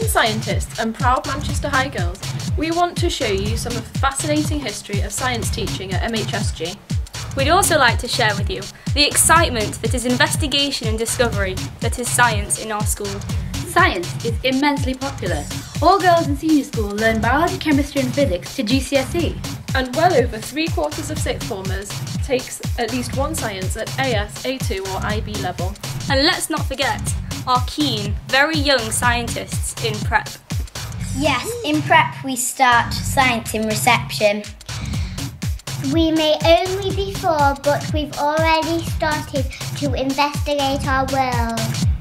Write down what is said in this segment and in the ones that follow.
scientists and proud Manchester High girls, we want to show you some of the fascinating history of science teaching at MHSG. We'd also like to share with you the excitement that is investigation and discovery that is science in our school. Science is immensely popular. All girls in senior school learn biology, chemistry and physics to GCSE. And well over three quarters of sixth formers takes at least one science at AS, A2 or IB level. And let's not forget our keen, very young scientists in prep. Yes, in prep we start science in reception. We may only be four, but we've already started to investigate our world.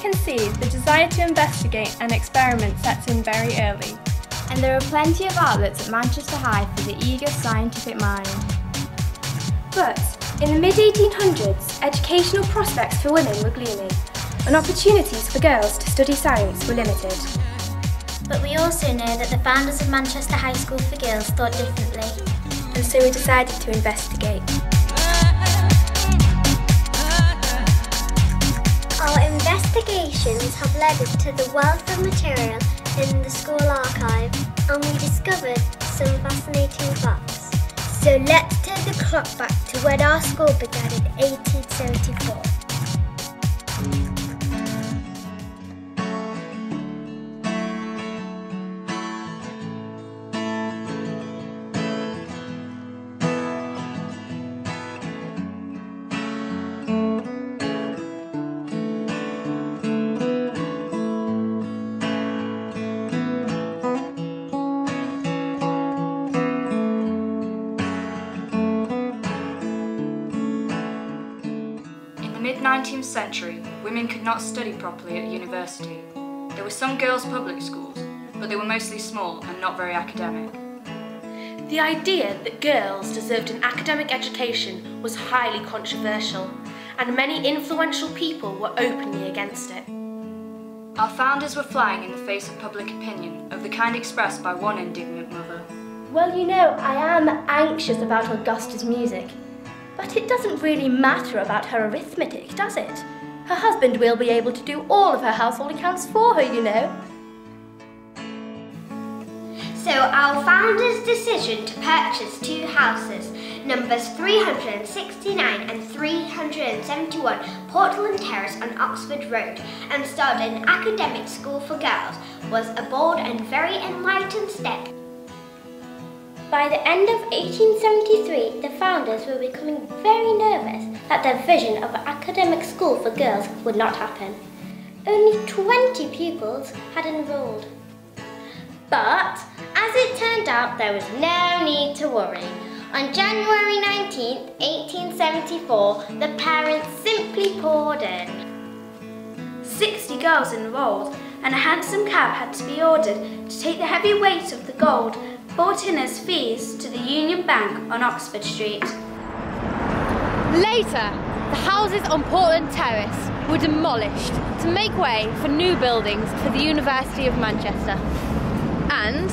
Can see, the desire to investigate and experiment sets in very early. And there are plenty of outlets at Manchester High for the eager scientific mind. But in the mid 1800s, educational prospects for women were gloomy, and opportunities for girls to study science were limited. But we also know that the founders of Manchester High School for Girls thought differently. And so we decided to investigate. Investigations have led us to the wealth of material in the school archive and we discovered some fascinating facts. So let's turn the clock back to when our school began in 1874. 19th century, women could not study properly at university. There were some girls' public schools, but they were mostly small and not very academic. The idea that girls deserved an academic education was highly controversial, and many influential people were openly against it. Our founders were flying in the face of public opinion, of the kind expressed by one indignant mother. Well, you know, I am anxious about Augusta's music. But it doesn't really matter about her arithmetic, does it? Her husband will be able to do all of her household accounts for her, you know. So our founder's decision to purchase two houses, numbers 369 and 371 Portland Terrace on Oxford Road, and start an academic school for girls, was a bold and very enlightened step. By the end of 1873, the founders were becoming very nervous that their vision of an academic school for girls would not happen. Only 20 pupils had enrolled. But, as it turned out, there was no need to worry. On January 19, 1874, the parents simply poured in. 60 girls enrolled, and a hansom cab had to be ordered to take the heavy weight of the gold as fees to the Union Bank on Oxford Street. Later, the houses on Portland Terrace were demolished to make way for new buildings for the University of Manchester. And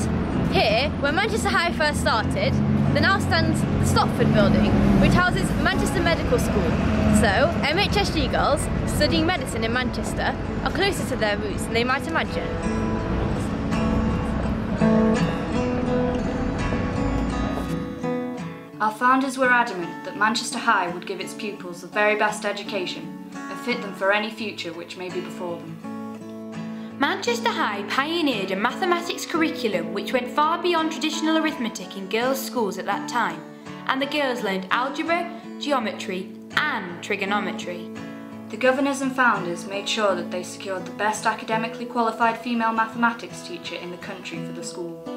here, where Manchester High first started, there now stands the Stopford building, which houses Manchester Medical School. So, MHSG girls studying medicine in Manchester are closer to their roots than they might imagine. Our founders were adamant that Manchester High would give its pupils the very best education and fit them for any future which may be before them. Manchester High pioneered a mathematics curriculum which went far beyond traditional arithmetic in girls' schools at that time, and the girls learned algebra, geometry, and trigonometry. The governors and founders made sure that they secured the best academically qualified female mathematics teacher in the country for the school.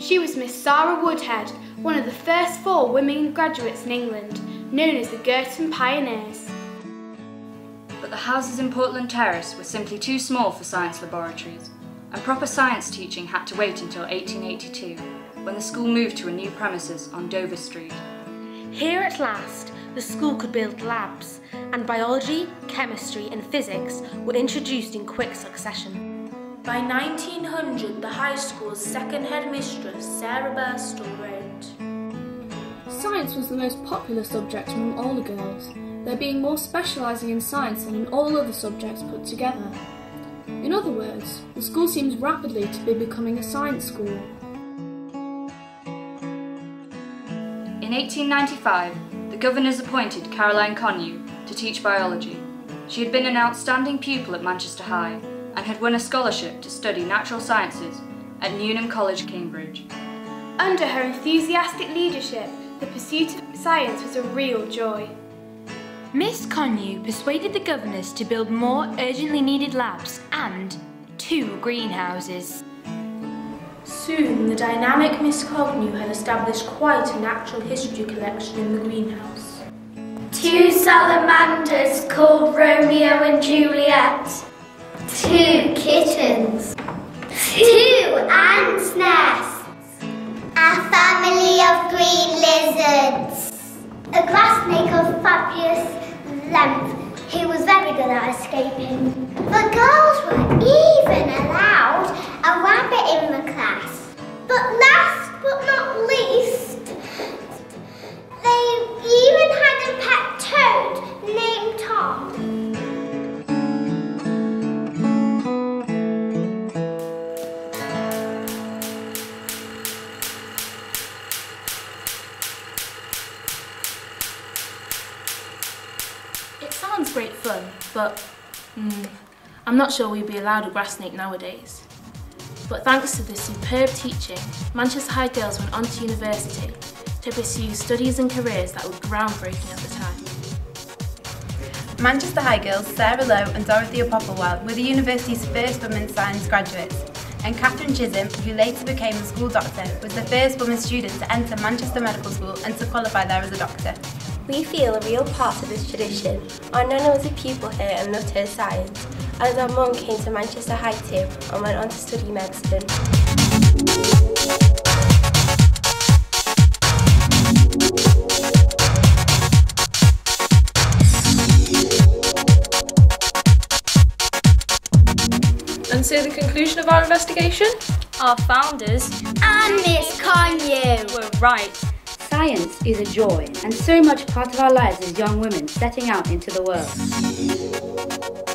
She was Miss Sarah Woodhead, one of the first four women graduates in England, known as the Girton Pioneers. But the houses in Portland Terrace were simply too small for science laboratories, and proper science teaching had to wait until 1882, when the school moved to a new premises on Dover Street. Here at last, the school could build labs, and biology, chemistry, and physics were introduced in quick succession. By 1900, the high school's second headmistress, Sarah Burstall, wrote Science was the most popular subject among all the girls, there being more specialising in science than in all other subjects put together. In other words, the school seems rapidly to be becoming a science school. In 1895, the governors appointed Caroline Coignou to teach biology. She had been an outstanding pupil at Manchester High and had won a scholarship to study natural sciences at Newnham College, Cambridge. Under her enthusiastic leadership, the pursuit of science was a real joy. Miss Coignou persuaded the governors to build more urgently needed labs and two greenhouses. Soon, the dynamic Miss Coignou had established quite a natural history collection in the greenhouse. Two salamanders called Romeo and Juliet. Two kittens. Two ants' nests. A family of green lizards. A glass snake of fabulous length who was very good at escaping. The girls were even allowed a rabbit in the class. But last but not least, great fun, but mm, I'm not sure we'd be allowed a grass snake nowadays. But thanks to this superb teaching, Manchester High girls went on to university to pursue studies and careers that were groundbreaking at the time. Manchester High girls Sarah Lowe and Dorothea Popplewell were the university's first women science graduates, and Catherine Chisholm, who later became a school doctor, was the first woman student to enter Manchester Medical School and to qualify there as a doctor. We feel a real part of this tradition. Our nana was a pupil here and loved her science, as our mum came to Manchester High too and went on to study medicine. And so the conclusion of our investigation? Our founders and Miss Coignou were right. Science is a joy and so much part of our lives as young women setting out into the world.